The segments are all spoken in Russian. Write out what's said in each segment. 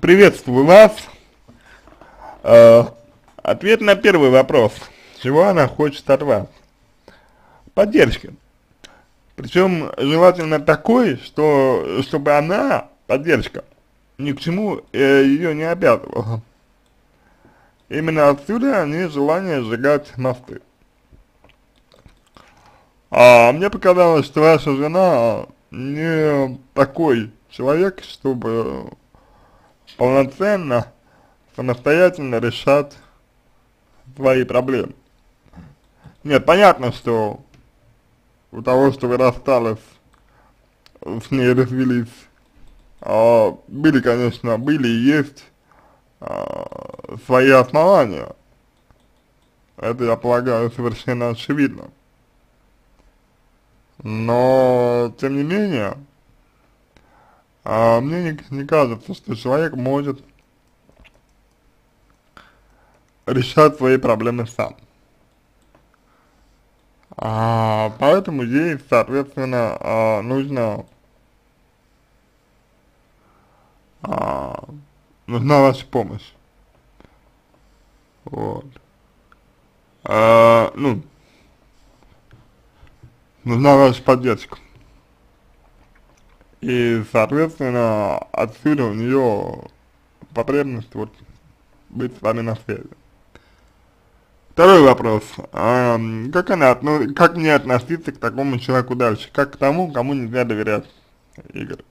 Приветствую вас. Э, ответ на первый вопрос. Чего она хочет от вас? Поддержки. Причем желательно такой, что чтобы она, поддержка, ни к чему э, ее не обязывала. Именно отсюда они желание сжигать мосты. А мне показалось, что ваша жена не такой человек, чтобы полноценно, самостоятельно решать свои проблемы. Нет, понятно, что у того, что вы расстались, с ней развелись, а, были, конечно, были и есть а, свои основания. Это, я полагаю, совершенно очевидно. Но, тем не менее, а, мне не, не кажется, что человек может решать свои проблемы сам. А, поэтому ей, соответственно, а, нужно а, нужна ваша помощь. Вот. А, ну, нужна ваша поддержка. И, соответственно, отсюда у нее потребность вот быть с вами на связи. Второй вопрос. А, как она, ну, как мне относиться к такому человеку дальше? Как к тому, кому нельзя доверять, Игорь?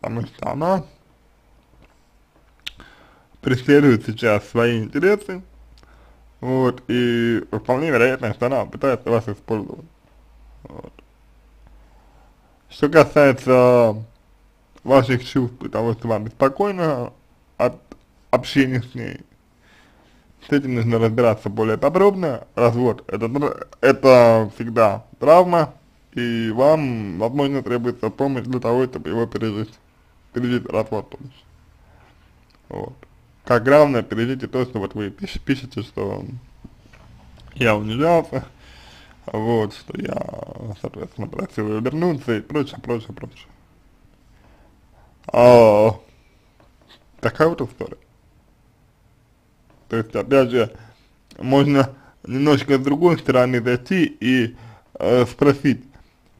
Потому что она преследует сейчас свои интересы, вот, и вполне вероятно, что она пытается вас использовать. Вот. Что касается ваших чувств и того, что вам беспокойно от общения с ней, с этим нужно разбираться более подробно. Развод это, это всегда травма, и вам, возможно, требуется помощь для того, чтобы его пережить, пережить развод. Вот. Как главное, пережить то, что вот вы пишете, что я унижался, вот, что я, соответственно, просил ее вернуться и прочее, прочее, прочее. А, такая вот история. То есть, опять же, можно немножко с другой стороны зайти и э, спросить,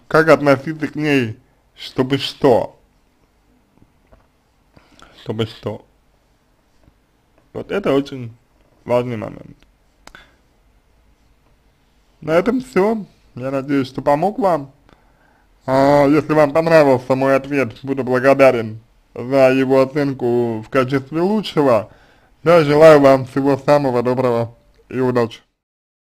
как относиться к ней, чтобы что? Чтобы что? Вот это очень важный момент. На этом все. Я надеюсь, что помог вам. А, если вам понравился мой ответ, буду благодарен за его оценку в качестве лучшего. Я желаю вам всего самого доброго и удачи.